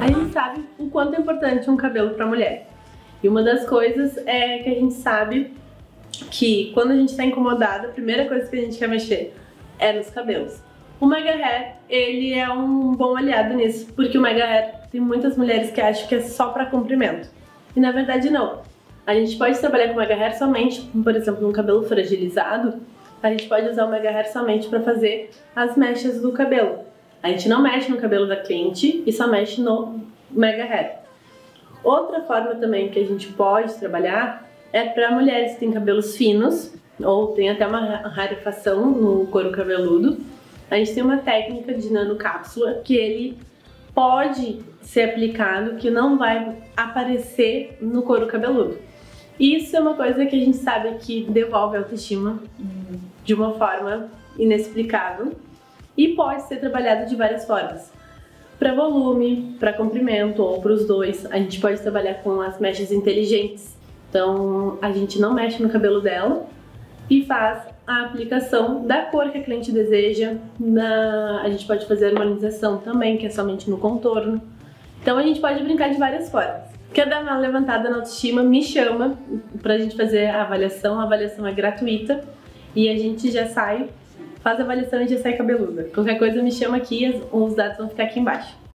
A gente sabe o quanto é importante um cabelo para mulher. E uma das coisas é que a gente sabe que quando a gente está incomodada, a primeira coisa que a gente quer mexer é nos cabelos. O Mega Hair, ele é um bom aliado nisso, porque o Mega Hair tem muitas mulheres que acham que é só para comprimento. E na verdade não. A gente pode trabalhar com o Mega Hair somente, por exemplo, num cabelo fragilizado, a gente pode usar o Mega Hair somente para fazer as mechas do cabelo. A gente não mexe no cabelo da cliente e só mexe no Mega Hair. Outra forma também que a gente pode trabalhar é para mulheres que têm cabelos finos ou tem até uma rarefação no couro cabeludo. A gente tem uma técnica de nanocápsula que ele pode ser aplicado que não vai aparecer no couro cabeludo. Isso é uma coisa que a gente sabe que devolve a autoestima de uma forma inexplicável e pode ser trabalhado de várias formas. Para volume, para comprimento ou para os dois, a gente pode trabalhar com as mechas inteligentes. Então a gente não mexe no cabelo dela e faz a aplicação da cor que a cliente deseja. Na... A gente pode fazer harmonização também, que é somente no contorno. Então a gente pode brincar de várias formas. Quer dar uma levantada na autoestima, me chama pra gente fazer a avaliação. A avaliação é gratuita e a gente já sai, faz a avaliação e já sai cabeluda. Qualquer coisa me chama aqui, os dados vão ficar aqui embaixo.